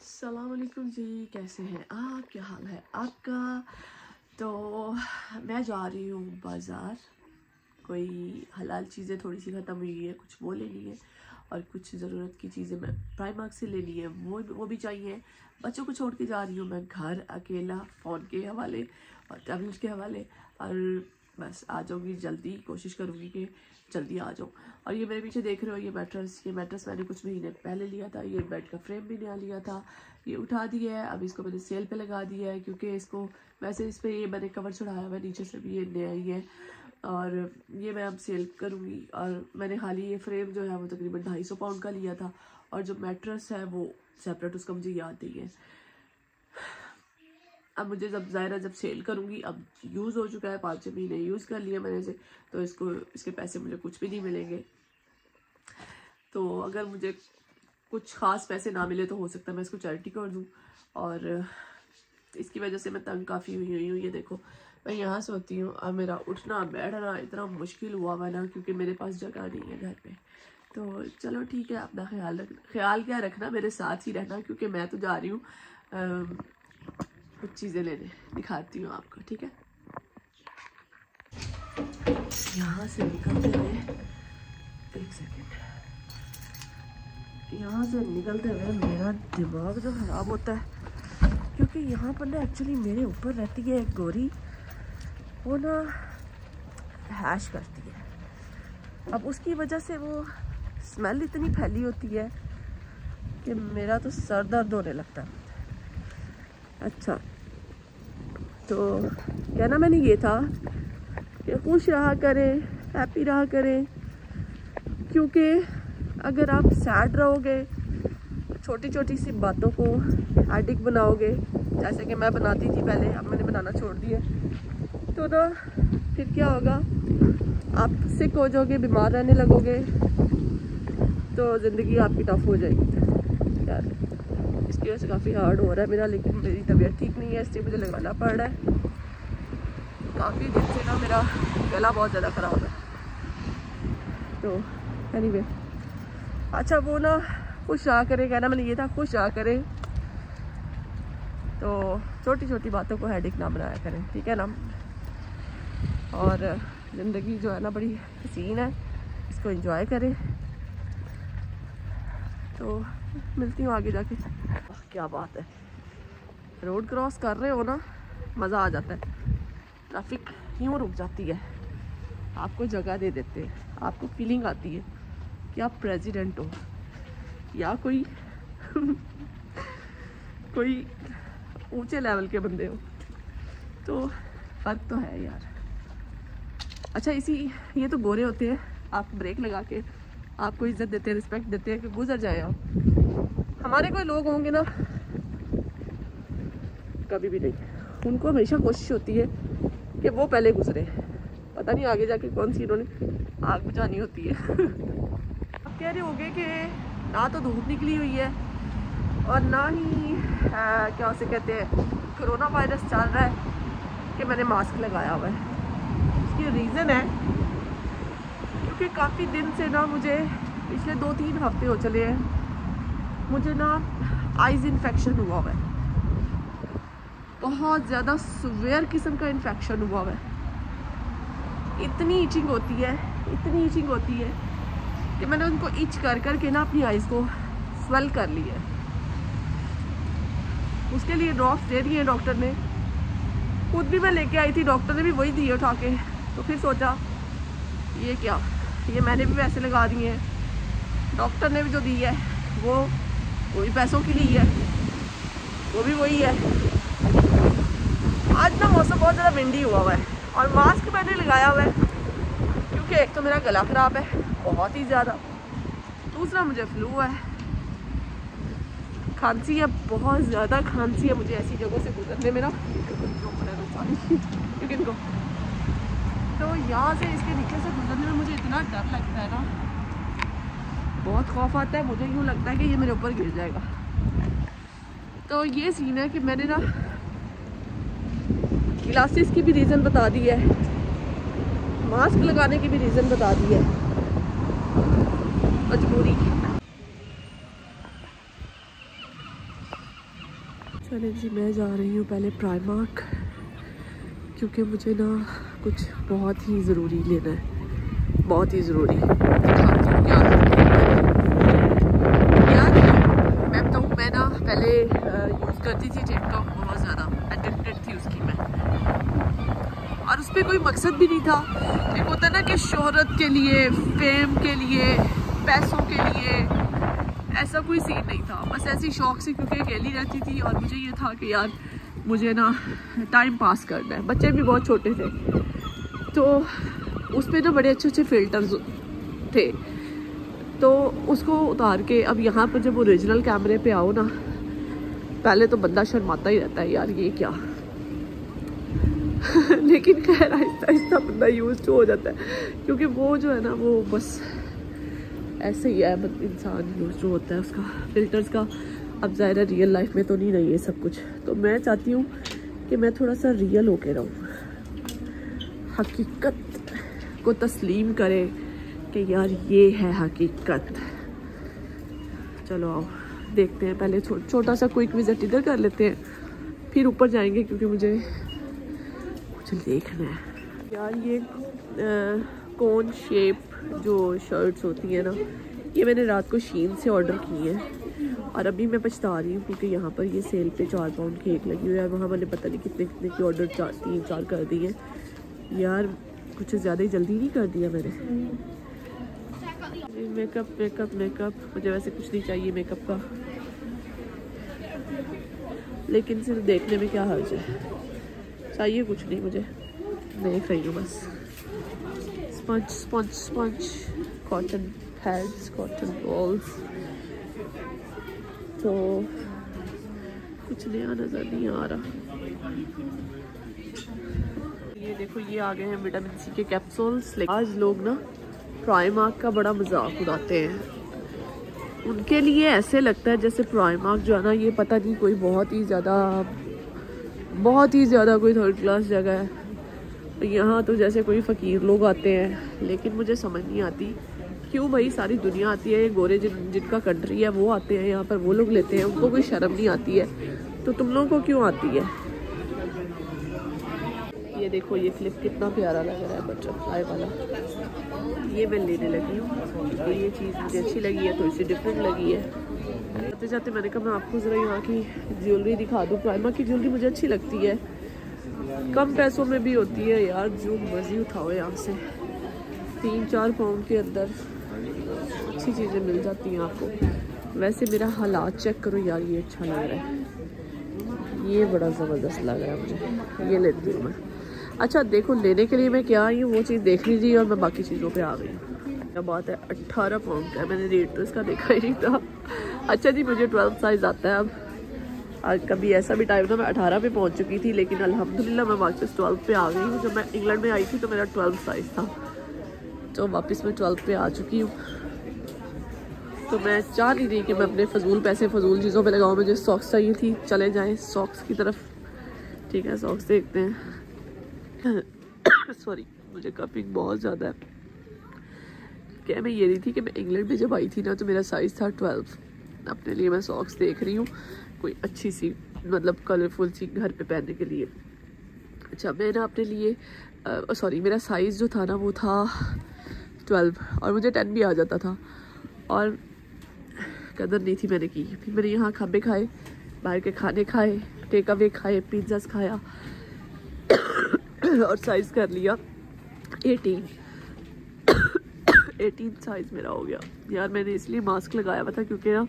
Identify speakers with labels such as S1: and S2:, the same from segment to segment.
S1: असलकुम जी, कैसे हैं आप? क्या हाल है आपका? तो मैं जा रही हूँ बाज़ार। कोई हलाल चीज़ें थोड़ी सी ख़त्म हुई है, कुछ वो लेनी है और कुछ ज़रूरत की चीज़ें मैं प्राइमार्क से लेनी है। वो वो भी चाहिए। बच्चों को छोड़ के जा रही हूँ मैं घर, अकेला, फ़ोन के हवाले और टैबलेट के हवाले और बस आ जाऊँगी जल्दी। कोशिश करूँगी कि जल्दी आ जाओ। और ये मेरे पीछे देख रहे हो, ये मैट्रस ये मैट्रस मैंने कुछ महीने पहले लिया था, ये बेड का फ्रेम भी नया लिया था, ये उठा दिया है, अब इसको मैंने सेल पे लगा दिया है, क्योंकि इसको वैसे इस पर ये मैंने कवर चढ़ाया हुआ नीचे से भी ये नया ही है। और ये मैं अब सेल करूँगी। और मैंने हाल ये फ्रेम जो है, वो तकरीबन ढाई सौ पाउंड का लिया था, और जो मैट्रस है वो सेपरेट उसका मुझे याद नहीं है। अब मुझे जब ज़ायरा जब सेल करूँगी, अब यूज़ हो चुका है, पाँच छः महीने यूज़ कर लिया मैंने इसे तो इसको, इसके पैसे मुझे कुछ भी नहीं मिलेंगे। तो अगर मुझे कुछ ख़ास पैसे ना मिले तो हो सकता है मैं इसको चैरिटी कर दूँ। और इसकी वजह से मैं तंग काफ़ी हुई हुई हूँ, ये देखो। मैं यहाँ सोती हूँ, अब मेरा उठना, बैठना इतना मुश्किल हुआ हुआ ना क्योंकि मेरे पास जगह नहीं है घर पे। तो चलो ठीक है, अपना ख्याल रख, ख्याल क्या रखना, मेरे साथ ही रहना, क्योंकि मैं तो जा रही हूँ कुछ चीज़ें लेने दिखाती हूँ आपको, ठीक है? यहाँ से निकलते हुए, एक सेकेंड यहाँ से निकलते हुए मेरा दिमाग जो ख़राब होता है, क्योंकि यहाँ पर ना एक्चुअली मेरे ऊपर रहती है एक गोरी, वो ना हैश करती है। अब उसकी वजह से वो स्मेल इतनी फैली होती है कि मेरा तो सर दर्द होने लगता है। अच्छा। तो कहना मैंने ये था। कि खुश रहा करें हैप्पी रहा करें, क्योंकि अगर आप सैड रहोगे छोटी छोटी सी बातों को एडिक बनाओगे, जैसे कि मैं बनाती थी पहले, अब मैंने बनाना छोड़ दिया। तो ना, फिर क्या होगा, आप सिक हो जाओगे, बीमार रहने लगोगे तो ज़िंदगी आपकी टफ हो जाएगी। यार इसकी वजह से काफ़ी हार्ड हो रहा है मेरा, लेकिन मेरी तबीयत ठीक नहीं है, इसलिए मुझे लगाना पड़ रहा है। काफ़ी दिन से ना मेरा गला बहुत ज़्यादा ख़राब है। तो एनी अच्छा वो ना खुश आ करे, कहना मैंने ये था, खुश आ करे। तो छोटी छोटी बातों को हेडिक ना बनाया करें, ठीक है ना? और ज़िंदगी जो है ना, बड़ी हसीन है, इसको एंजॉय करें। तो मिलती हूँ आगे जाके। क्या बात है। रोड क्रॉस कर रहे हो ना, मज़ा आ जाता है। ट्रैफ़िक क्यों रुक जाती है? आपको जगह दे देते हैं। आपको फीलिंग आती है कि आप प्रेसिडेंट हो। या कोई कोई ऊँचे लेवल के बंदे हो। तो फ़र्क तो है यार। अच्छा इसी, ये तो गोरे होते हैं। आप ब्रेक लगा के आपको इज़्ज़त देते हैं रिस्पेक्ट देते हैं कि गुजर जाए आप। हमारे कोई लोग होंगे ना कभी भी नहीं। उनको हमेशा कोशिश होती है कि वो पहले गुजरे। पता नहीं आगे जाके कौन सी इन्होंने आग बुझानी होती है। अब कह रहे होंगे कि ना तो धूप निकली हुई है और ना ही आ, क्या उसे कहते हैं कोरोना वायरस चल रहा है कि मैंने मास्क लगाया हुआ है। उसकी रीज़न है क्योंकि काफ़ी दिन से ना मुझे पिछले दो तीन हफ़्ते हो चले हैं। मुझे ना आइज़ इन्फेक्शन हुआ हुआ है। बहुत ज़्यादा सुवेयर किस्म का इन्फेक्शन हुआ हुआ है। इतनी ईचिंग होती है, इतनी ईचिंग होती है कि मैंने उनको इच कर कर के ना अपनी आइज़ को स्वेल कर लिया है। उसके लिए ड्रॉप्स दे दिए डॉक्टर ने। खुद भी मैं लेके आई थी डॉक्टर ने भी वही दिए उठा के तो फिर सोचा, ये क्या? ये मैंने भी पैसे लगा दिए हैं। डॉक्टर ने भी जो दी है, वो वो भी पैसों की ली है। वो भी वही है। आज ना मौसम बहुत ज़्यादा विंडी हुआ हुआ है और मास्क मैंने लगाया हुआ है। क्योंकि एक तो मेरा गला ख़राब है, बहुत ही ज़्यादा। दूसरा मुझे फ्लू है। खांसी है, बहुत ज़्यादा खांसी है मुझे ऐसी जगहों से गुजरने में ना। क्योंकि तो यहाँ से इसके नीचे से गुजरने में मुझे इतना डर लगता है ना। बहुत खौफ आता है, मुझे यूँ लगता है कि ये मेरे ऊपर गिर जाएगा। तो ये सीन है कि मैंने ना ग्लासेस की भी रीज़न बता दी है मास्क लगाने की भी रीज़न बता दी है। मजबूरी। चले जी, मैं जा रही हूँ पहले प्राइमार्क क्योंकि मुझे ना कुछ बहुत ही ज़रूरी लेना है। बहुत ही ज़रूरी। यार मैं बताऊँ मैं ना पहले यूज़ करती थी टिकटॉक बहुत ज़्यादा एडिक्टेड थी उसकी मैं। और उस पर कोई मकसद भी नहीं था। एक होता ना कि शोहरत के लिए फेम के लिए, पैसों के लिए, ऐसा कोई सीन नहीं था। बस ऐसी शौक से क्योंकि अकेली रहती थी और मुझे ये था कि यार, मुझे ना टाइम पास करना है। बच्चे भी बहुत छोटे थे। तो उस पर ना बड़े अच्छे अच्छे फिल्टर्स थे। तो उसको उतार के अब यहाँ पर जब ओरिजिनल कैमरे पे आओ ना पहले तो बंदा शर्माता ही रहता है, यार, ये क्या? लेकिन खैर आहिस्ता आहिस्ता बंदा यूज़ हो जाता है। क्योंकि वो जो है ना, वो बस ऐसे ही है इंसान यूज़ होता है उसका। फिल्टर्स का अब ज़ाहिर रियल लाइफ में तो नहीं रही है सब कुछ। तो मैं चाहती हूँ कि मैं थोड़ा सा रियल होके रहूँ। हकीकत को तस्लीम करें कि यार, ये है हकीकत। चलो आओ। देखते हैं पहले छो, छोटा सा क्विक विज़िट इधर कर लेते हैं फिर ऊपर जाएँगे क्योंकि मुझे कुछ देखना है। यार ये कौन शेप जो शर्ट्स होती हैं ना ये मैंने रात को शीन से ऑर्डर की है। और अभी मैं पछता रही हूँ क्योंकि यहाँ पर ये सेल पे चार पाउंड की एक लगी हुई है वहाँ मैंने पता नहीं कितने कितने की ऑर्डर चार तीन चार कर दी है। यार कुछ ज़्यादा ही जल्दी नहीं कर दिया मैंने। मेकअप मेकअप मेकअप मुझे वैसे कुछ नहीं चाहिए मेकअप का। लेकिन सिर्फ़ देखने में क्या हर्ज है? चाहिए कुछ नहीं मुझे। देख रही हूँ बस। Sponge sponge sponge cotton pads cotton balls तो कुछ नया नज़र नहीं आ रहा। ये देखो, ये आ गए हैं विटामिन सी के कैप्सूल्स आज लोग ना प्राइमार्क का बड़ा मज़ाक उड़ाते हैं। उनके लिए ऐसे लगता है जैसे प्राइमार्क जो है ना, ये पता नहीं कोई बहुत ही ज़्यादा, बहुत ही ज़्यादा कोई थर्ड क्लास जगह है। यहाँ तो जैसे कोई फ़कीर लोग आते हैं, लेकिन मुझे समझ नहीं आती क्यों भाई सारी दुनिया आती है, ये गोरे जिन, जिनका कंट्री है, वो आते हैं यहाँ पर, वो लोग लेते हैं, उनको कोई शर्म नहीं आती है। तो तुम लोगों को क्यों आती है? ये देखो, ये क्लिप कितना प्यारा लग रहा है बटरफ्लाई वाला। ये मैं लेने लगी हूँ। तो ये चीज़ मुझे अच्छी लगी है थोड़ी सी डिफरेंट लगी है। जाते जाते मैंने कहा, मैं आपको ज़रा यहाँ की ज्वेलरी दिखा दूँ। प्राइमा की ज्वेलरी मुझे अच्छी लगती है। कम पैसों में भी होती है यार, जो मर्ज़ी उठाओ यहाँ से। तीन चार पाउंड के अंदर अच्छी चीज़ें मिल जाती हैं आपको। वैसे मेरा हालात चेक करो यार, ये अच्छा लग रहा है। ये बड़ा ज़बरदस्त लग रहा है मुझे। ये लेती हूँ मैं। अच्छा देखो, लेने के लिए मैं क्या आई हूँ, वो चीज़ देख लीजिए और मैं बाकी चीज़ों पे आ गई क्या बात है, अट्ठारह पाउंड का मैंने रेट तो इसका देखा ही नहीं था। अच्छा जी, मुझे ट्वेल्व साइज़ आता है अब। आज कभी ऐसा भी टाइम था, मैं अठारह पे पहुँच चुकी थी, लेकिन अल्हम्दुलिल्लाह मैं वापस ट्वेल्व पे आ गई हूँ। जब मैं इंग्लैंड में आई थी तो मेरा ट्वेल्व साइज़ था। तो वापस मैं ट्वेल्व पे आ चुकी हूँ। तो मैं चाह नहीं रही कि मैं अपने फजूल, पैसे फजूल चीज़ों पे लगाऊँ, मुझे सॉक्स चाहिए थी। चले जाएँ सॉक्स की तरफ़। ठीक है सॉक्स देखते हैं। सॉरी मुझे कपिंग बहुत ज़्यादा है। क्या मैं ये नहीं थी कि मैं इंग्लैंड में जब आई थी ना तो मेरा साइज़ था ट्वेल्व अपने लिए मैं सॉक्स देख रही हूँ, कोई अच्छी सी मतलब कलरफुल सी घर पे पहनने के लिए। अच्छा मैं ना अपने लिए सॉरी मेरा साइज़ जो था ना, वो था ट्वेल्व और मुझे टेन भी आ जाता था। और कदर नहीं थी मैंने की। फिर मैंने यहाँ खाबे खाए, बाहर के खाने खाए टेक अवे खाए पिज्ज़ास खाया। और साइज़ कर लिया। एटीन एटीन साइज़ मेरा हो गया। यार, मैंने इसलिए मास्क लगाया हुआ था क्योंकि ना,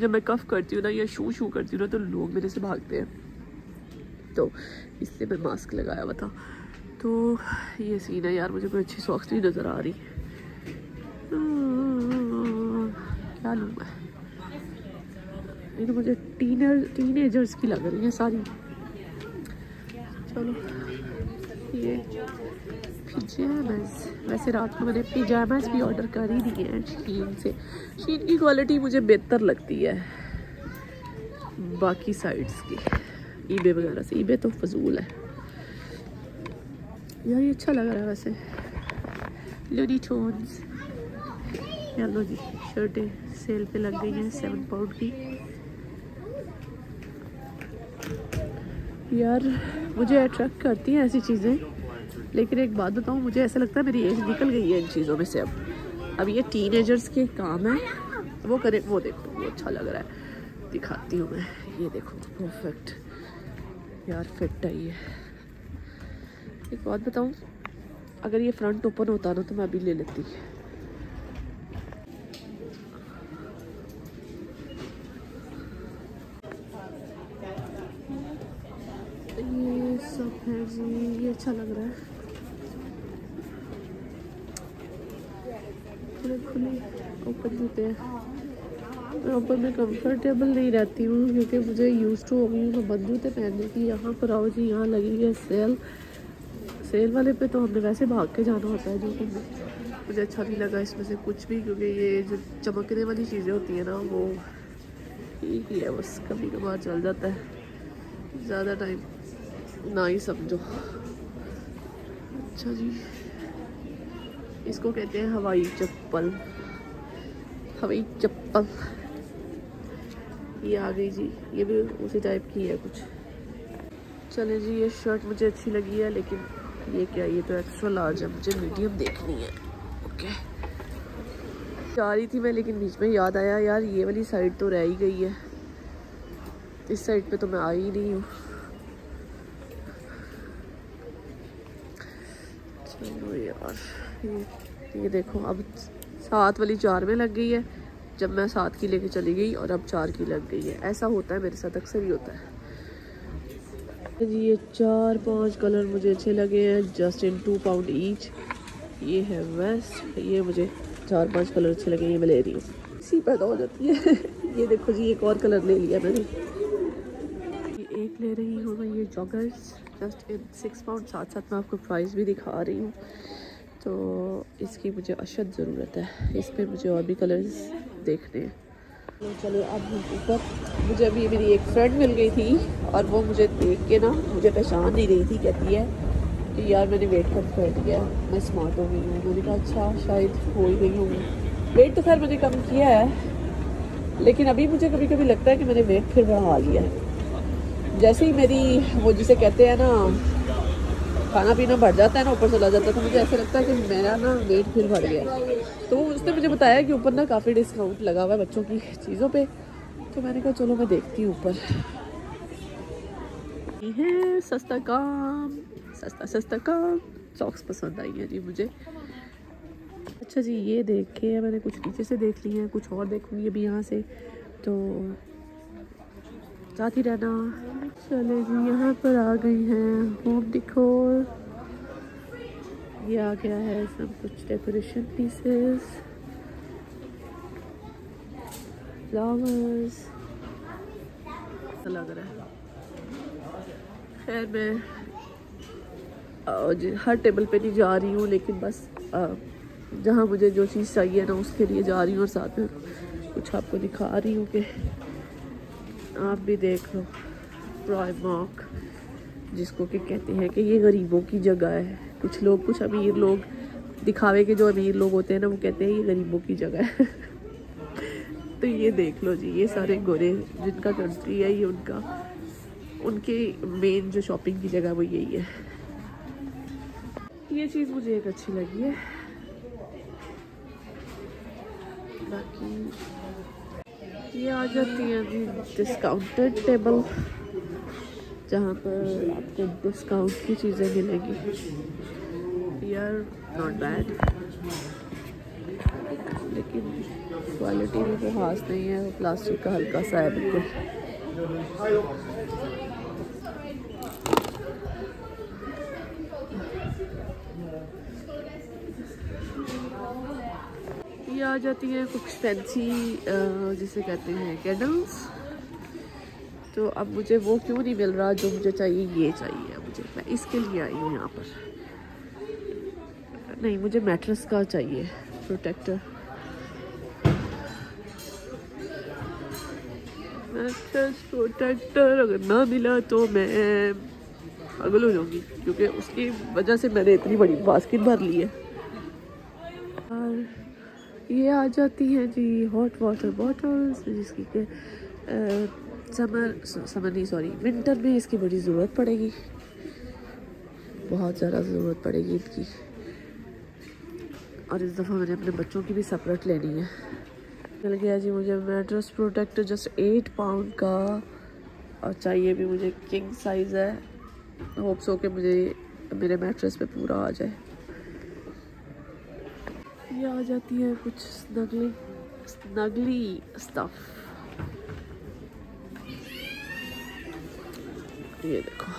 S1: जब मैं कफ़ करती हूँ ना या शू शू करती हूँ ना तो लोग मेरे से भागते हैं। तो इसलिए मैं मास्क लगाया हुआ था। तो ये सीन है यार, मुझे कोई अच्छी सॉक्स नहीं नज़र आ रही। क्या लूँ मैं? ये तो मुझे टीनर टीनेजर्स की लग रही है सारी। चलो। ये पिजामाज वैसे रात को मैंने पिजामाज भी ऑर्डर कर ही दिए हैं शीन से। शीन की क्वालिटी मुझे बेहतर लगती है। बाकी साइड्स की। ईबे वगैरह से। ईबे तो फजूल है। यार ये अच्छा लग रहा है वैसे। लूनी टोन्स लो जी शर्टें सेल पे लग गई हैं सेवन पाउंड की। यार मुझे अट्रैक्ट करती हैं ऐसी चीज़ें। लेकिन एक बात बताऊँ, मुझे ऐसा लगता है मेरी एज निकल गई है इन चीज़ों में से अब। अब ये टीनेजर्स के काम है। वो करे, वो देखो, वो अच्छा लग रहा है। दिखाती हूँ मैं। ये देखो परफेक्ट यार फिट है ये। एक बात बताऊँ, अगर ये फ्रंट ओपन होता ना तो मैं अभी ले लेती ये जी, ये अच्छा लग रहा है। खुले ऊपर जूते हैं। ऊपर मैं कंफर्टेबल नहीं रहती हूँ, क्योंकि मुझे यूज़ टू हो गई हूँ मैं बंद जूते पहनने की यहाँ पर आओ जी, यहाँ लगी है सेल सेल वाले पे तो हमने वैसे भाग के जाना होता है, जो कि मुझे अच्छा नहीं लगा इसमें से कुछ भी, क्योंकि ये जो चमकने वाली चीज़ें होती हैं ना, वो ठीक ही है, बस कभी कभार चल जाता है। ज़्यादा टाइम ना ही समझो अच्छा जी। इसको कहते हैं हवाई चप्पल। हवाई चप्पल। ये आ गई जी। ये भी उसी टाइप की है कुछ। चले जी, ये शर्ट मुझे अच्छी लगी है, लेकिन ये क्या, ये तो एक्स्ट्रा लार्ज है। मुझे मीडियम देखनी है। ओके जा रही थी मैं, लेकिन बीच में याद आया, यार, ये वाली साइड तो रह ही गई है। इस साइड पे तो मैं आई नहीं हूँ चलो यार ये ये देखो, अब सात वाली चार में लग गई है, जब मैं सात की लेके चली गई और अब चार की लग गई है। ऐसा होता है, मेरे साथ अक्सर ही होता है। जी, ये चार पाँच कलर मुझे अच्छे लगे हैं just in two pound each ये है वेस्ट ये मुझे चार पाँच कलर अच्छे लगे ये मैं ले रही हूँ इसी पैदा हो जाती है। ये देखो जी, एक और कलर ले लिया मैंने। ये एक ले रही हूँ मैं, ये joggers just in six pound साथ साथ मैं आपको प्राइस भी दिखा रही हूँ। तो इसकी मुझे अशद ज़रूरत है। इस पर मुझे और भी कलर्स देखने हैं। तो चलो, अब ऊपर। मुझे अभी मेरी एक फ्रेंड मिल गई थी और वो मुझे देख के ना मुझे पहचान नहीं रही थी, कहती है कि यार मैंने वेट कम कर दिया मैं स्मार्ट हो गई हूँ। मैंने कहा अच्छा शायद हो ही गई हूँ वेट तो खैर मैंने कम किया है, लेकिन अभी मुझे कभी कभी लगता है कि मैंने वेट फिर बढ़ा लिया है। जैसे ही मेरी, वो जिसे कहते हैं ना खाना पीना बढ़ जाता है ना, ऊपर चला जाता है। तो मुझे ऐसा लगता है कि मेरा ना वेट फिर बढ़ गया तो उसने मुझे बताया कि ऊपर ना काफ़ी डिस्काउंट लगा हुआ है बच्चों की चीज़ों पे। तो मैंने कहा, चलो, मैं देखती हूँ ऊपर। है सस्ता काम, सस्ता सस्ता काम। सॉक्स पसंद आई है जी मुझे। अच्छा जी, ये देख के मैंने कुछ नीचे से देख ली है, कुछ और देखूँगी अभी यहाँ से। तो जाती रहना। चले जी, यहाँ पर आ गई हैं। होम डिकोर ये आ गया है सब कुछ डेकोरेशन पीसेस फ्लावर्स लग रहा है। खैर, मैं हर टेबल पे नहीं जा रही हूँ, लेकिन बस जहाँ मुझे जो चीज़ चाहिए ना, उसके लिए जा रही हूँ और साथ में कुछ आपको दिखा रही हूँ कि आप भी देख लो प्राइमार्क जिसको कि कहते हैं कि ये गरीबों की जगह है। कुछ लोग, कुछ अमीर लोग, दिखावे के जो अमीर लोग होते हैं ना, वो कहते हैं ये गरीबों की जगह है। तो ये देख लो जी, ये सारे गोरे जिनका कंट्री है, ये उनका, उनके मेन जो शॉपिंग की जगह वो यही है। ये चीज़ मुझे एक अच्छी लगी है। बाकी ये आ जाती है जी डिस्काउंटेड टेबल जहाँ पर आपको डिस्काउंट की चीज़ें मिलेंगी। यार नॉट बैड लेकिन क्वालिटी में तो खास नहीं है प्लास्टिक का हल्का सा है, बिल्कुल। ये आ जाती है, कुछ फैंसी जिसे कहते हैं कैंडल्स तो अब मुझे वो क्यों नहीं मिल रहा, जो मुझे चाहिए, ये चाहिए मुझे। मैं इसके लिए आई हूँ यहाँ पर। नहीं, मुझे मैट्रेस का चाहिए प्रोटेक्टर मैट्रेस प्रोटेक्टर अगर ना मिला तो मैं पागल हो जाऊँगी, क्योंकि उसकी वजह से मैंने इतनी बड़ी बास्केट भर ली है। और ये आ जाती हैं जी हॉट वाटर बॉटल्स जिसकी के समर समर नहीं सॉरी विंटर में इसकी बड़ी ज़रूरत पड़ेगी। बहुत ज़्यादा ज़रूरत पड़ेगी इनकी। और इस दफ़ा मैंने अपने बच्चों की भी सेपरेट लेनी है। मिल गया जी मुझे mattress protector just eight pound का। और चाहिए भी मुझे किंग साइज़ है। होप्स हो के मुझे, मेरे मैट्रेस पे पूरा आ जाए। ये आ जाती है कुछ स्नगली स्नगली स्टफ़ ये देखो,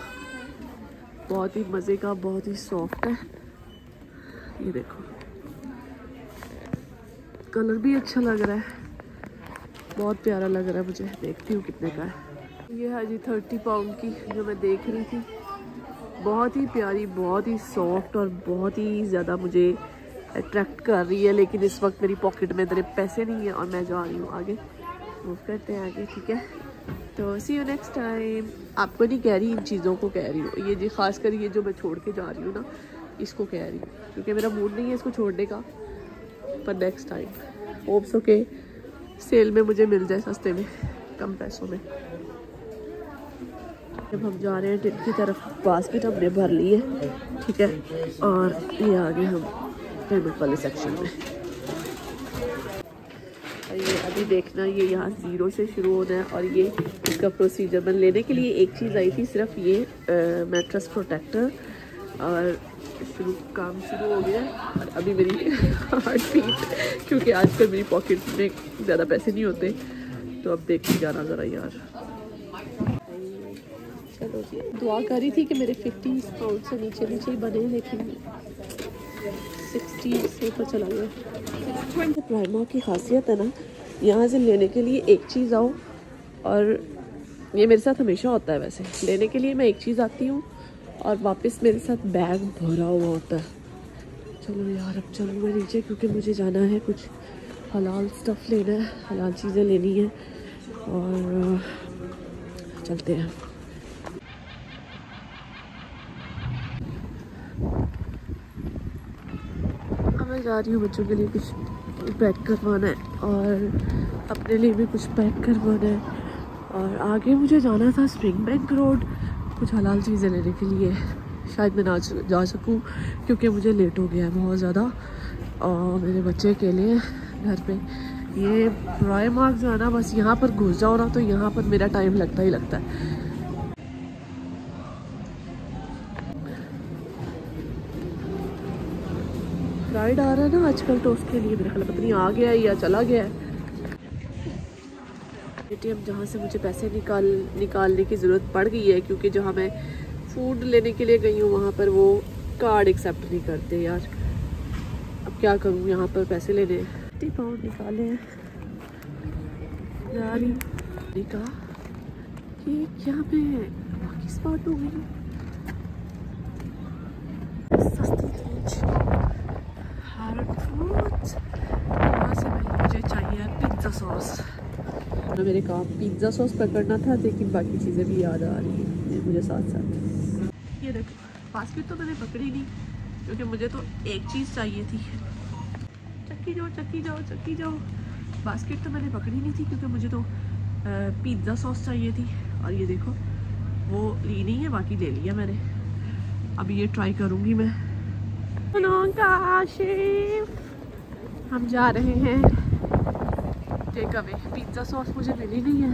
S1: बहुत ही मज़े का, बहुत ही सॉफ्ट है। ये देखो कलर भी अच्छा लग रहा है। बहुत प्यारा लग रहा है मुझे, देखती हूँ कितने का है। ये है जी थर्टी पाउंड की, जो मैं देख रही थी। बहुत ही प्यारी, बहुत ही सॉफ्ट और बहुत ही ज़्यादा मुझे अट्रैक्ट कर रही है, लेकिन इस वक्त मेरी पॉकेट में इतने पैसे नहीं है और मैं जा रही हूँ आगे। मूव करते हैं आगे, ठीक है? तो सी यू नेक्स्ट टाइम आपको नहीं कह रही, इन चीज़ों को कह रही हूँ। ये जी खास कर ये जो मैं छोड़ के जा रही हूँ ना, इसको कह रही हूँ। क्योंकि मेरा मूड नहीं है इसको छोड़ने का। पर next time hopes okay sale में मुझे मिल जाए सस्ते में, कम पैसों में। जब हम जा रहे हैं टिन की तरफ़। बास्केट हमने भर ली है, ठीक है? और ये आगे हम पेमेंट वाले सेक्शन में ये अभी देखना, ये यहाँ ज़ीरो से शुरू होना है और ये इसका प्रोसीजर मैं लेने के लिए एक चीज़ आई थी, सिर्फ़ ये मेट्रस प्रोटेक्टर और शुरू काम शुरू हो गया और अभी मेरी हार्ट बीट क्योंकि आजकल मेरी पॉकेट में ज़्यादा पैसे नहीं होते तो अब देखते जाना ज़रा यार। चलो कर रही थी कि मेरे फिफ्टी पाउंड से नीचे नीचे ही बने, लेकिन सिक्सटी से ऊपर चला गया। प्राइमा की खासियत है ना, यहाँ से लेने के लिए एक चीज़ आओ, और ये मेरे साथ हमेशा होता है वैसे। लेने के लिए मैं एक चीज़ आती हूँ, और वापस मेरे साथ बैग भरा हुआ होता है। चलो यार, अब चलूँ मैं नीचे, क्योंकि मुझे जाना है कुछ हलाल स्टफ़ लेना है, हलाल चीज़ें लेनी है, और चलते हैं मैं जा रही हूँ, बच्चों के लिए कुछ पैक करवाना है और अपने लिए भी कुछ पैक करवाना है। और आगे मुझे जाना था स्प्रिंग बैंक रोड कुछ हलाल चीज़ें लेने के लिए। शायद मैं ना जा सकूँ, क्योंकि मुझे लेट हो गया है बहुत ज़्यादा। और मेरे बच्चे अकेले हैं घर पे। ये रॉय मार्ग जो बस यहाँ पर घुस जाओ ना तो यहाँ पर मेरा टाइम लगता ही लगता है। राइड आ रहा है ना आजकल तो उसके लिए मेरा ख्याल पता नहीं आ गया है या चला गया है। एटीएम जहाँ से मुझे पैसे निकाल निकालने की ज़रूरत पड़ गई है क्योंकि जहाँ मैं फ़ूड लेने के लिए गई हूँ वहाँ पर वो कार्ड एक्सेप्ट नहीं करते यार। अब क्या करूँ यहाँ पर पैसे लेने? फिफ्टी पाउंड निकाले। हैं यार का कि क्या मैं बाकी स्पॉट हो गई हूँ सस्ती चीज़ मुझे चाहिए पिज़्ज़ा सॉस मेरे काम पिज़्ज़ा सॉस पकड़ना था लेकिन बाकी चीज़ें भी याद आ रही हैं मुझे साथ साथ. ये देखो बास्केट तो मैंने पकड़ी नहीं क्योंकि मुझे तो एक चीज़ चाहिए थी. चक्की जाओ चक्की जाओ चक्की जाओ. बास्केट तो मैंने पकड़ी नहीं थी क्योंकि मुझे तो पिज़्ज़ा सॉस चाहिए थी. और ये देखो वो ली नहीं है बाकी ले लिया मैंने. अब ये ट्राई करूँगी मैं. हम जा रहे हैं। टेक अवे पिज़्ज़ा सॉस मुझे मिली नहीं है।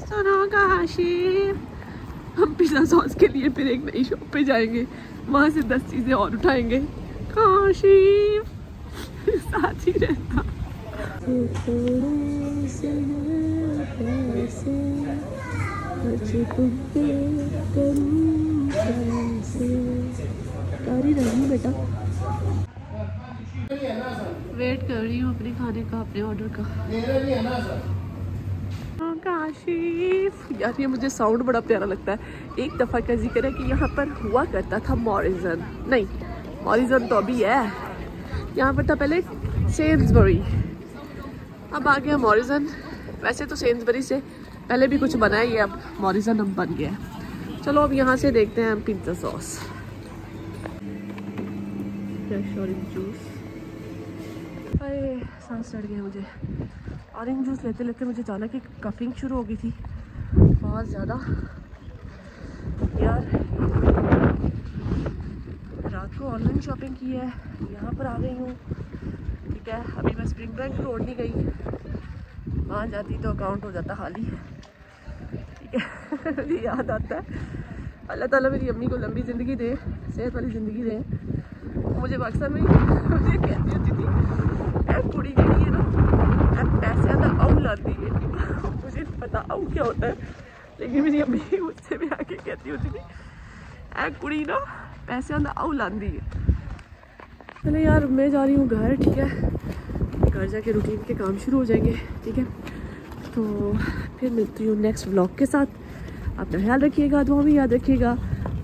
S1: सुनो काशिफ हम पिज़्ज़ा सॉस के लिए फिर एक नई शॉप पे जाएँगे। वहाँ से दस चीज़ें और उठाएँगे। काशिफ साथ ही रहता रही बेटा। वेट कर रही हूँ अपने खाने का अपने ऑर्डर का। हाँ, यार ये मुझे साउंड बड़ा प्यारा लगता है। एक दफ़ा का ज़िक्र है कि यहाँ पर हुआ करता था मॉरिजन नहीं मॉरिजन तो अभी है। यहाँ पर था पहले सेन्सबरी अब आ गया मॉरिजन वैसे तो सेन्सबरी से पहले भी कुछ बनाया ही अब मॉरिजन अब बन गया चलो अब यहाँ से देखते हैं pizza sauce fresh orange juice अरे, सांस चढ़ गया मुझे। ऑरेंज जूस लेते लेते मुझे अचानक एक कफिंग शुरू हो गई थी। बहुत ज़्यादा। यार, रात को ऑनलाइन शॉपिंग की है। यहाँ पर आ गई हूँ। ठीक है, अभी मैं स्प्रिंग बैंक रोड नहीं गई। वहाँ जाती तो अकाउंट हो जाता खाली। ठीक है याद आता है। अल्लाह ताला मेरी अम्मी को लंबी ज़िंदगी दे, सेहत वाली ज़िंदगी दे। मुझे पाकिस्तान में मुझे कहती होती थी ए कुड़ी जी है ना पैसे का आऊ लाती है। मुझे पता आऊ क्या होता है, लेकिन मेरी अम्मी मुझसे भी आके कहती होती थी ए कुड़ी ना, पैसे का आऊ लाती है। चलो यार, मैं जा रही हूँ घर, ठीक है? घर जाके रूटीन के काम शुरू हो जाएँगे, ठीक है? तो फिर मिलती हूँ नेक्स्ट ब्लॉग के साथ। अपना ख्याल रखिएगा, दुआ भी याद रखिएगा।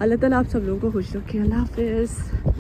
S1: अल्लाह ताला आप सब लोगों को खुश रखे। अल्लाह हाफिज़।